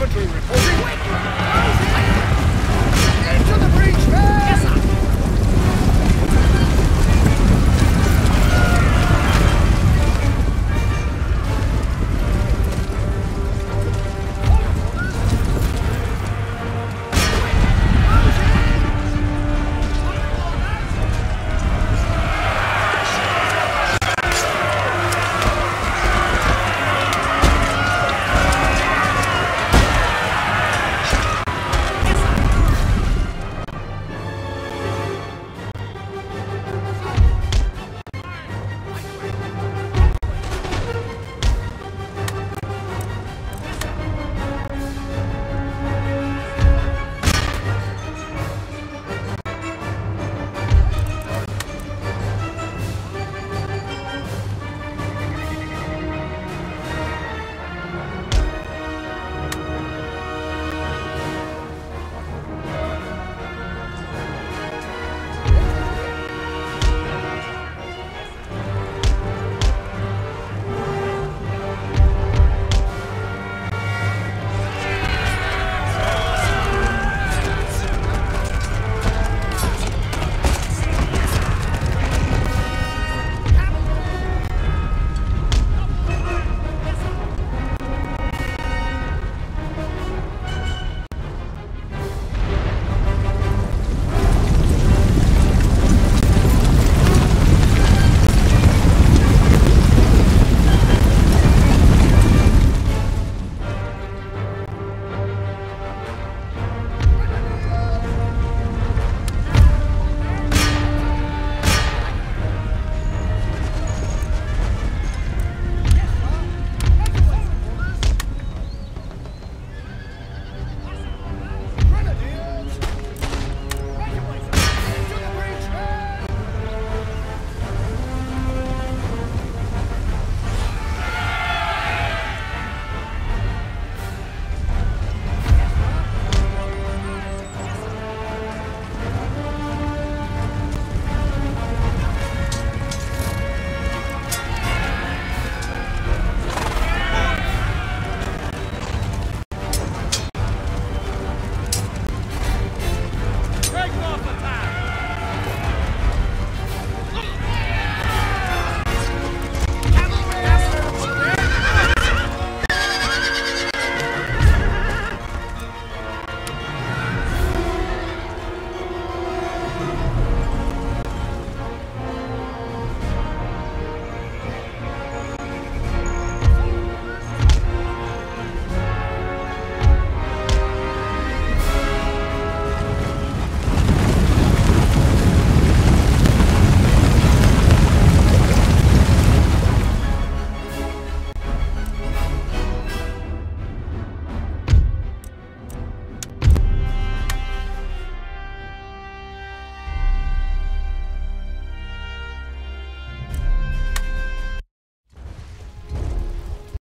Infantry reporting. Into the breach, Yes,